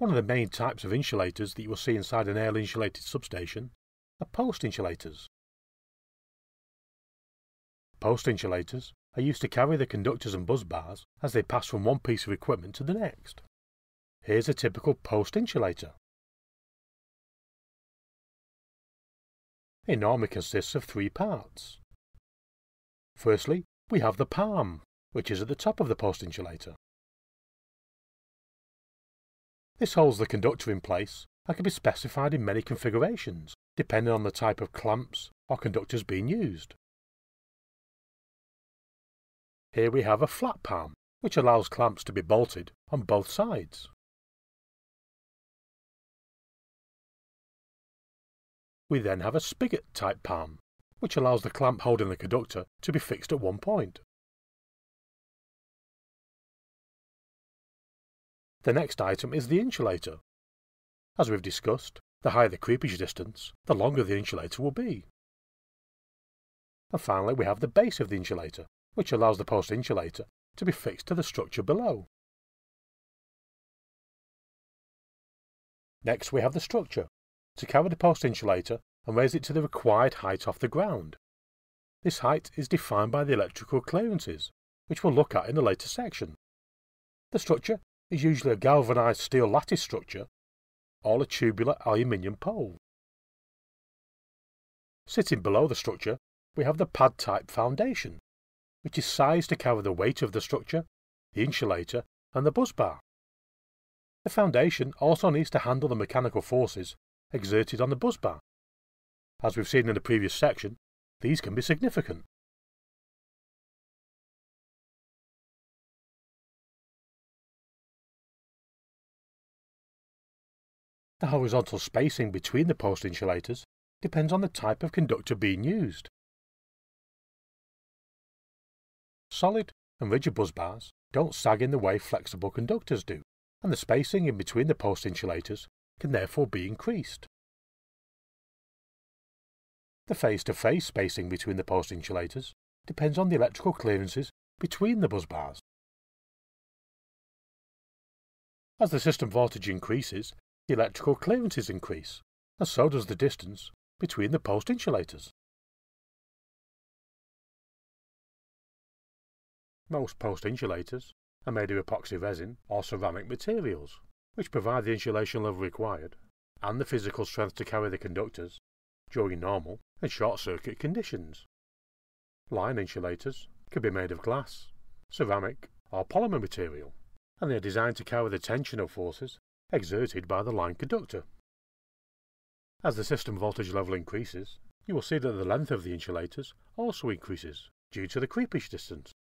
One of the main types of insulators that you will see inside an air-insulated substation are post insulators. Post insulators are used to carry the conductors and bus bars as they pass from one piece of equipment to the next. Here's a typical post insulator. It normally consists of three parts. Firstly, we have the palm, which is at the top of the post insulator. This holds the conductor in place and can be specified in many configurations, depending on the type of clamps or conductors being used. Here we have a flat palm, which allows clamps to be bolted on both sides. We then have a spigot type palm, which allows the clamp holding the conductor to be fixed at one point. The next item is the insulator. As we've discussed, the higher the creepage distance, the longer the insulator will be. And finally we have the base of the insulator, which allows the post insulator to be fixed to the structure below. Next we have the structure. To carry the post insulator and raise it to the required height off the ground. This height is defined by the electrical clearances, which we'll look at in a later section. The structure is usually a galvanized steel lattice structure or a tubular aluminium pole. Sitting below the structure, we have the pad-type foundation, which is sized to carry the weight of the structure, the insulator, and the bus bar. The foundation also needs to handle the mechanical forces exerted on the bus bar. As we've seen in the previous section, these can be significant. The horizontal spacing between the post insulators depends on the type of conductor being used. Solid and rigid bus bars don't sag in the way flexible conductors do, and the spacing in between the post insulators can therefore be increased. The face-to-face -face spacing between the post insulators depends on the electrical clearances between the bus bars. As the system voltage increases, the electrical clearances increase, and so does the distance between the post insulators. Most post insulators are made of epoxy resin or ceramic materials, which provide the insulation level required and the physical strength to carry the conductors during normal and short-circuit conditions. Line insulators can be made of glass, ceramic or polymer material, and they are designed to carry the tensional forces exerted by the line conductor. As the system voltage level increases, you will see that the length of the insulators also increases due to the creepage distance.